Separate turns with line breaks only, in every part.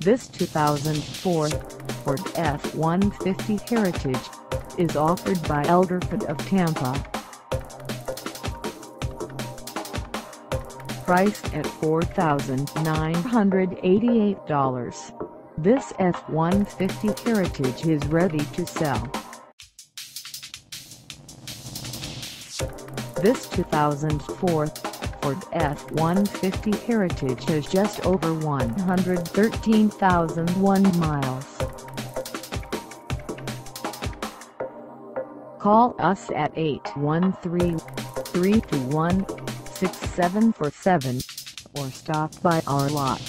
This 2004 Ford F-150 Heritage is offered by Elder Ford of Tampa. Priced at $4,988, this F-150 Heritage is ready to sell. This 2004 Ford F-150 Heritage has just over 113,001 miles. Call us at 813-321-6747 or stop by our lot.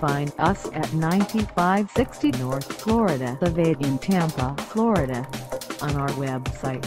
Find us at 9560 North Florida Ave in Tampa, Florida on our website